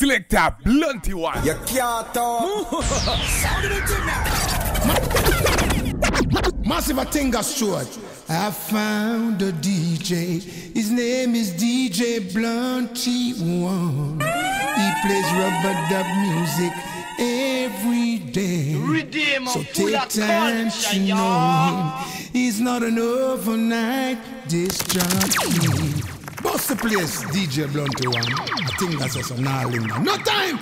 Select a Blunt-E One. You can't talk. Massive a Tinga Stewart. I found a DJ. His name is DJ Blunt-E One. He plays rubber dub music every day. Redeemer, so take time to know y'all. him. He's not an overnight disc jockey. Boss the place, DJ Blunt-E One. I think that's just a gnarly man. No time!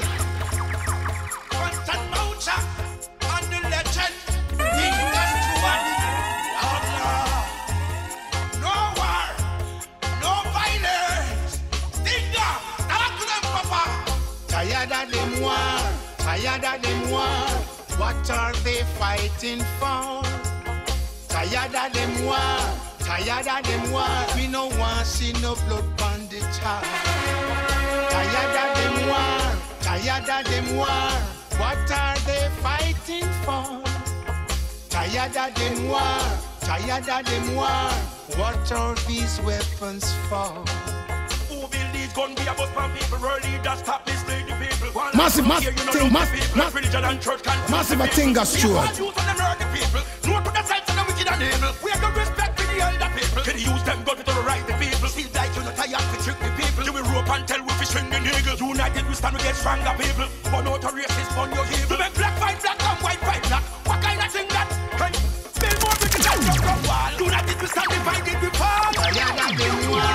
Tired them war. What are they fighting for? Tired of them war. Tired of them war. We no want see no blood the child. Tired of them war, tired of them war. What are they fighting for? Tired of them war, tired of them war. What are these weapons for? Who build these gun be a bus from people? World leaders stop misleading the people. One Massive, massive year, you know, thing, love mass- the people. mass- Religion and church can Massive a Tinga Stewart. People use them murder people. No one put aside to the wicked and evil. We have no respect for the elder people. Can you use them gun to terrorize the people? Seems like you're not tired to trick the people. You will rope and tell we fish string the nigga. United we stand against stronger people. But not a racist on your evil. We make black fight black and white fight black. What kind of thing that? Hey, build more wicked and jump from wall. United we stand divided we fall. Tired of them war,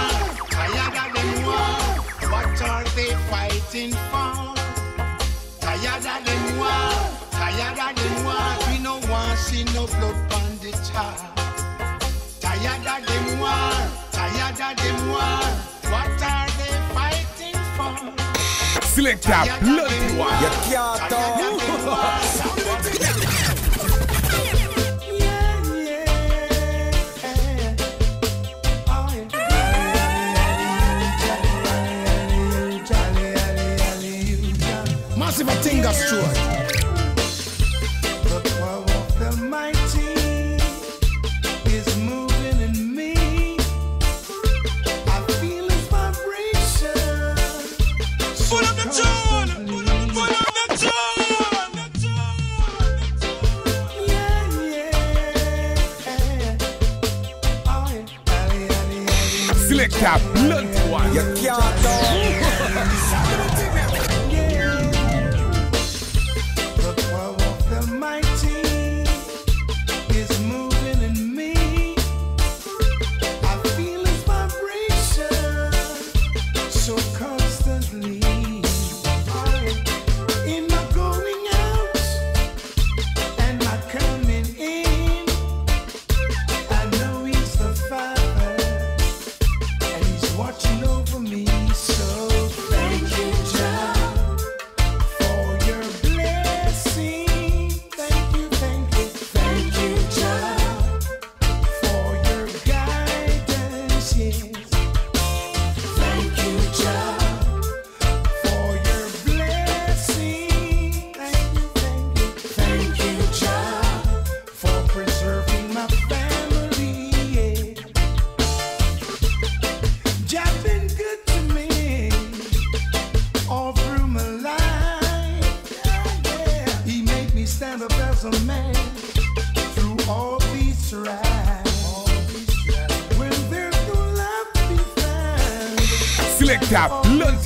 tired of them war. What are they fighting for? Tired of them war, tired of them war. We no want see no blood war, tired of them war. What are they fighting for? Select a Blunt-E One. You can't talk. Massive Atinga Stewart. The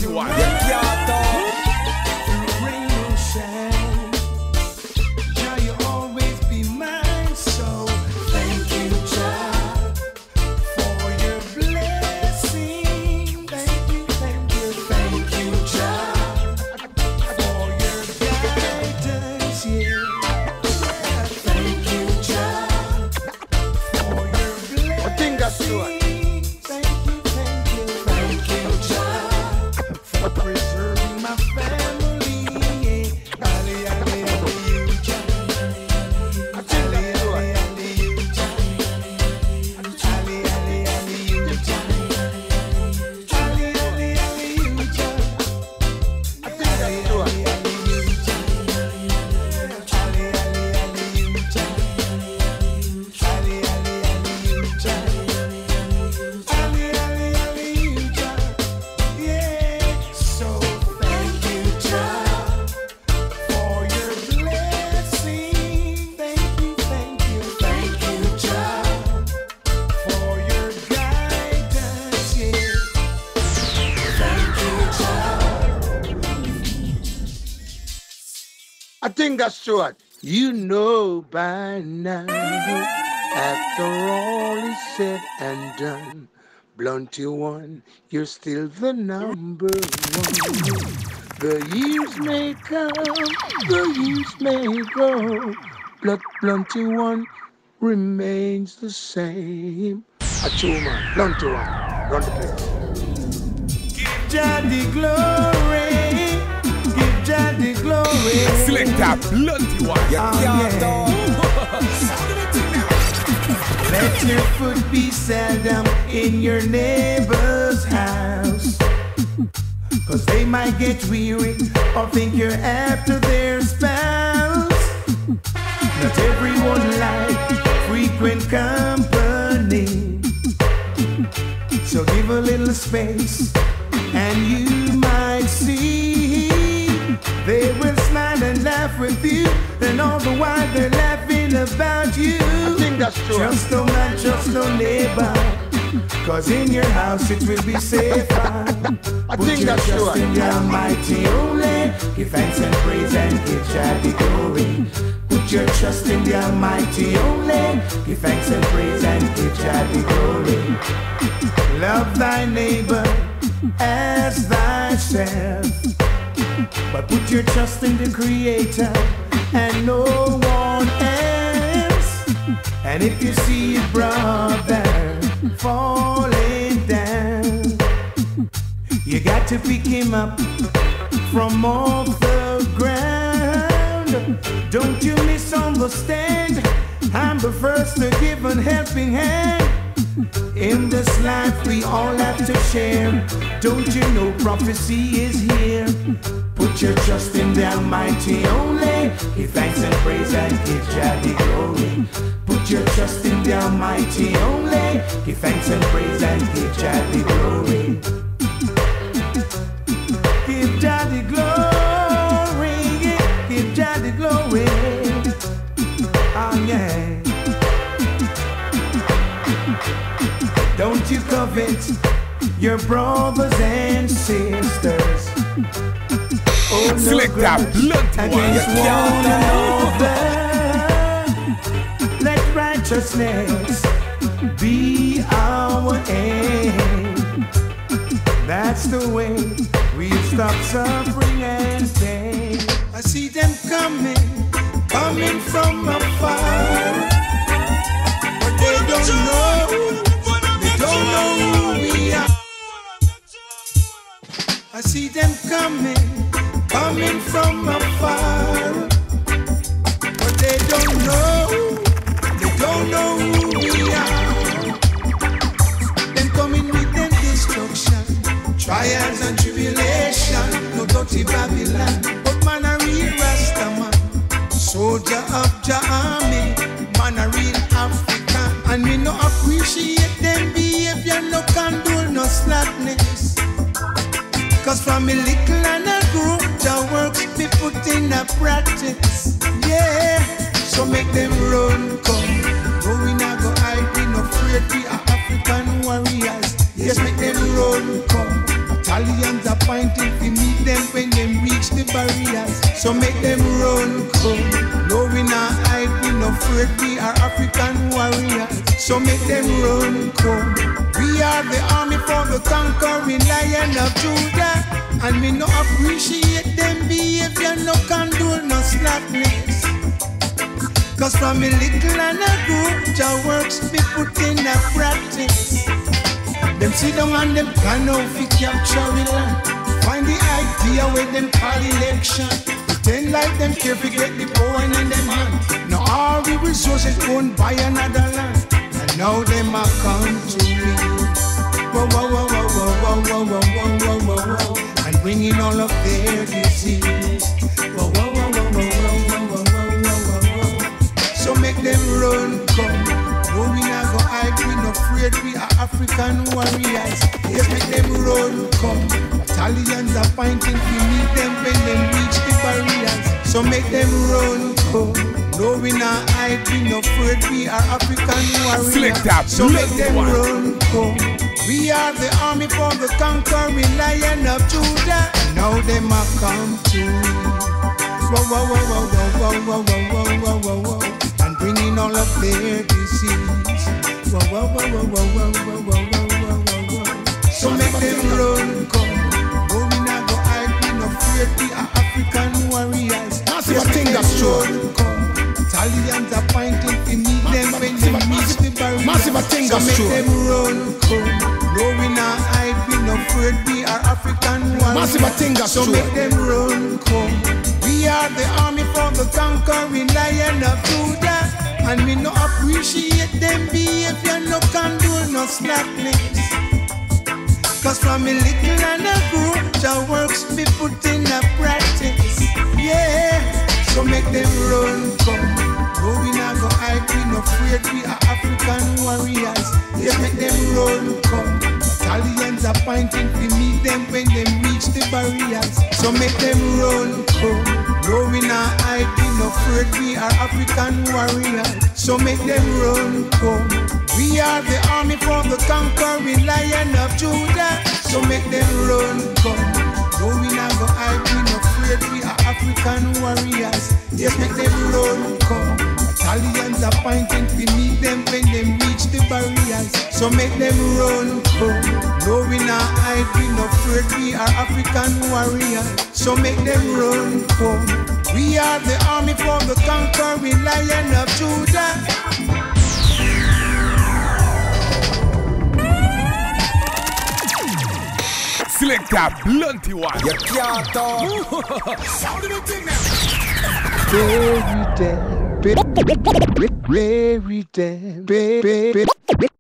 you want. Short. You know by now, after all is said and done, Blunt-E One, you're still the number one. The years may come, the years may go, but Blunt-E One remains the same. A two man, Blunt-E One, run the place. The glory, give Jah the glory. Selector Blunt-E One. Yeah. Ah, yeah. Let your foot be seldom in your neighbor's house. Cause they might get weary or think you're after their spouse. Not everyone likes frequent company. So give a little space and you might see they will smile and laugh with you, and all the while they're laughing about you. I think that's true. Just no man, just no neighbor. Cause in your house it will be safer. I Put think your that's trust sure. in the Almighty only. Give thanks and praise and give Jah the glory. Put your trust in the Almighty only. Give thanks and praise and give Jah the glory. Love thy neighbor as thyself. But put your trust in the Creator and no one else. And if you see your brother falling down, you got to pick him up from off the ground. Don't you misunderstand? I'm the first to give a helping hand. In this life we all have to share. Don't you know prophecy is here? Put your trust in the Almighty only. Give thanks and praise and give Jah the glory. Put your trust in the Almighty only. Give thanks and praise and give Jah the glory. Give Jah the glory. Give Jah the glory. Oh yeah. Don't you covet your brothers and sisters. Oh, no Select that blunt one. against Yeah. one another. Let righteousness be our aim. That's the way we stop suffering and pain. I see them coming, coming from afar. But they don't know, they don't know who we are. I see them coming, coming from afar. But they don't know, they don't know who we are. Them coming with them destruction, trials and tribulation, no dirty Babylon. But man, a real Rastaman, soldier of Jah army, man, a real African. And we no appreciate them behavior, no condole, no slackness. Cause from a little put in a practice. Yeah, so make them run, come. No, we not go hide, we no afraid, we are African warriors. Yes, make them run, come. Italians are pointing to meet them when they reach the barriers. So make them run, come. No, we not hide, we no afraid, we are African warriors. So make them run, come. We are the army for the conquering lion of Judah. And we no appreciate them behavior, no condole, no slackness. Cause from a little and a group, Jah works be put in a practice. Them sit down and them plan out fi capture the land. Find the idea where them call election. Pretend like them care fi get the power in them hand. Now all the resources owned by another land. And now them a come to me. Whoa, whoa, whoa, bringing all of their disease. Whoa, whoa, whoa, whoa, whoa, whoa, whoa, whoa, whoa, whoa, whoa. So make them run, come. No, we not go hide, we no afraid, we are African warriors. Yes, make them run, come. Italians are pointing to meet them when they reach the barriers. So make them run, come. No, we not hide, we no afraid, we are African warriors. Select that so make them run, come. We are the army for the conquering lion of Judah. Now them have come to. Whoa, whoa, whoa, whoa, whoa, whoa, whoa, whoa, whoa, whoa, whoa. And bringing all of their disease. Whoa, whoa, whoa, whoa, whoa, whoa, whoa, whoa, whoa, whoa. So make them run, come. Oh, we not go hide, we no afraid, we are African warriors. Massive Yes, thing that's true. come. Italians are pointing the barrier. massive thing so make them run, come. No, we not hide, we no afraid, we are African warriors. Massive thing so true. make them run, come. We are the army for the conquering lion of Judah. And we no appreciate them behavior, no condone, no slackness. Cause from a little and a grow, your works be put in a practice. Yeah, so make them run, come. No, we not go hide, we no afraid, we are African warriors. Yeah, make them run, come. Italians are pointing to meet them when they reach the barriers. So make them run, come. No, we not hide, we no afraid, we are African warriors. So make them run, come. We are the army for the conquering lion of Judah. So make them run, come. No, we not go hide, we no afraid, we are African warriors. Yes, make them run, come. Italians are pointing to meet them when they reach the barriers. So make them run, come. No, we not hide, we no afraid, we are African warriors. So make them run, come. We are the army for the conquering lion of Judah. Select a Blunt-E One. You can't talk. Sound of the thing now. Bury them, bury them,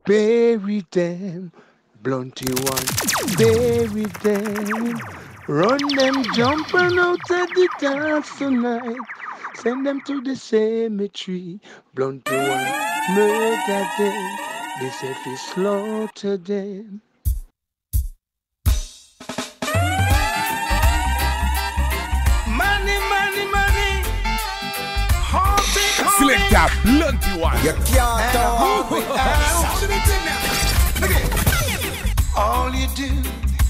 bury, them, Blunt-E One, bury them. Run them, jumping out of the dance tonight. Send them to the cemetery, Blunt-E One, murder them. This if he slaughter them. Select a Blunt-E One. You can't talk. Sound of the thing now. Look at All you do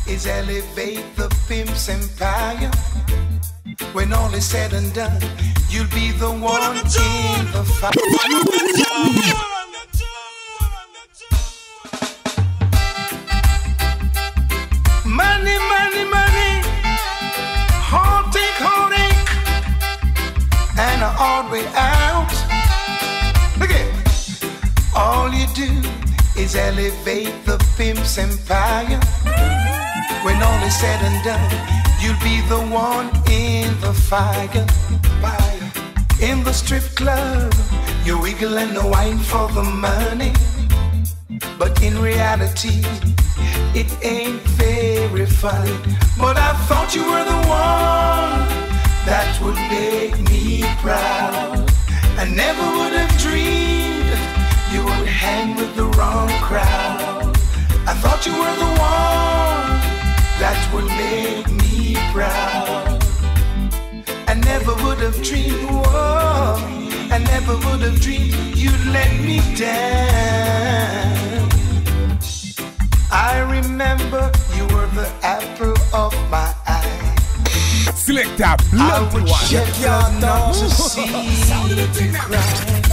is elevate the pimp's empire. When all is said and done, you'll be the one in the fire. Money, money, all you do is elevate the pimp's empire. When all is said and done, you'll be the one in the fire. In the strip club, you wiggle and wine for the money. But in reality, it ain't very fun. But I thought you were the one that would make me proud. I never would have dreamed you would hang with the wrong crowd. I thought you were the one that would make me proud. I never would have dreamed, whoa, I never would have dreamed you'd let me down. I remember you were the apple of my eye. Select I blunty would one. shed blood not to see you cry.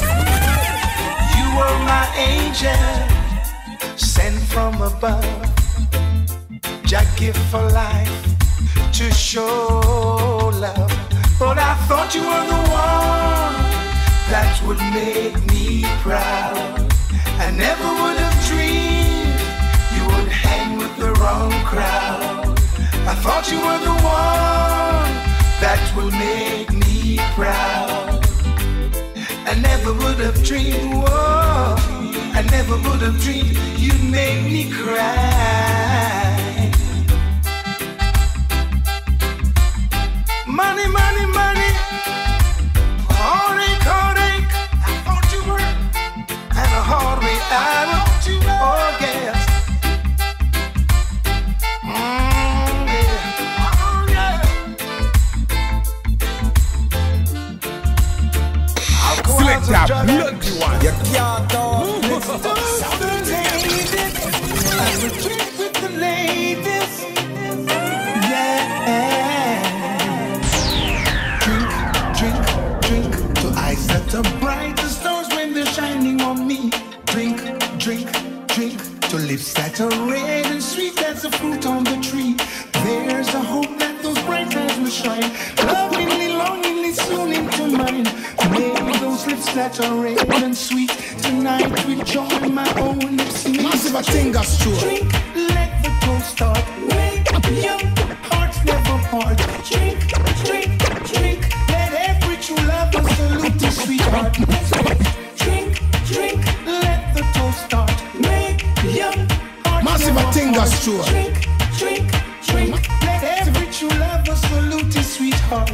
Were my angel, sent from above. Jack gift for life to show love. But I thought you were the one that would make me proud. I never would have dreamed you would hang with the wrong crowd. I thought you were the one that will make me proud. I never would have dreamed, whoa, never would have dreamed you'd make me cry. Money, money, money, heartache, heartache. I thought you were, and a hard way out. Oh yes. Mm, yeah. Oh, yeah. I'll go Select out and a that. Blunt-E One. You Oh. Drink, drink, let the toast start. Make Massive a. Drink, drink, drink. Let every true lover salute his sweetheart.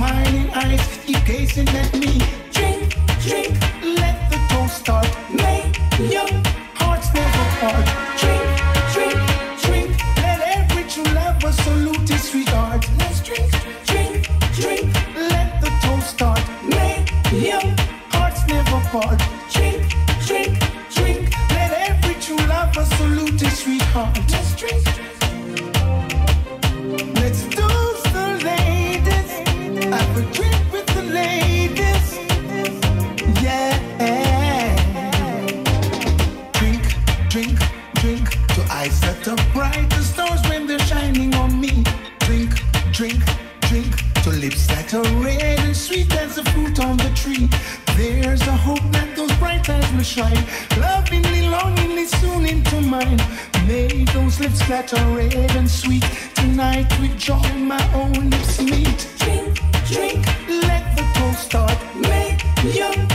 Smiling eyes keep gazing at me. Drink. set eyes that are bright as stars when they're shining on me. Drink, drink, drink. To lips that are red and sweet as the fruit on the tree. There's a hope that those bright eyes will shine. Lovingly, longingly, soon into mine. May those lips that are red and sweet. Tonight with joy, my own lips meet. Drink, drink, let the toast start. Make young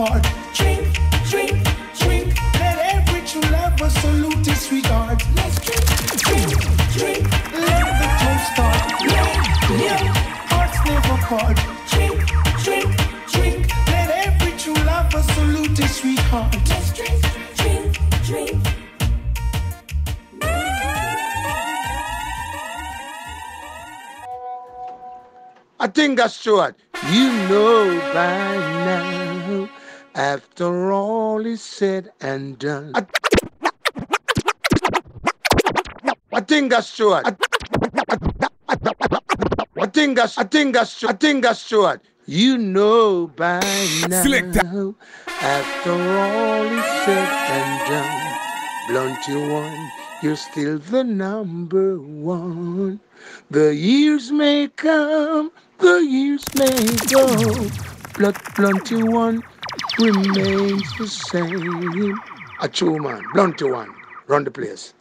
part. Drink, drink, drink. Let every true lover salute his sweetheart. Let's drink, drink, drink. Let the toast start. Make young hearts never part. Drink, drink, drink. Let every true lover salute his sweetheart. Let's drink, drink, drink. I think that's short. You know by now, after all is said and done. I, I think that's short. I, I think that's I think that's short. I think that's short. You know by now, Selector. after all is said and done, Blunt-E One, you're still the number one. The years may come, the years may go, but Blunt-E One remains the same. A true man, blunt to one, run the place.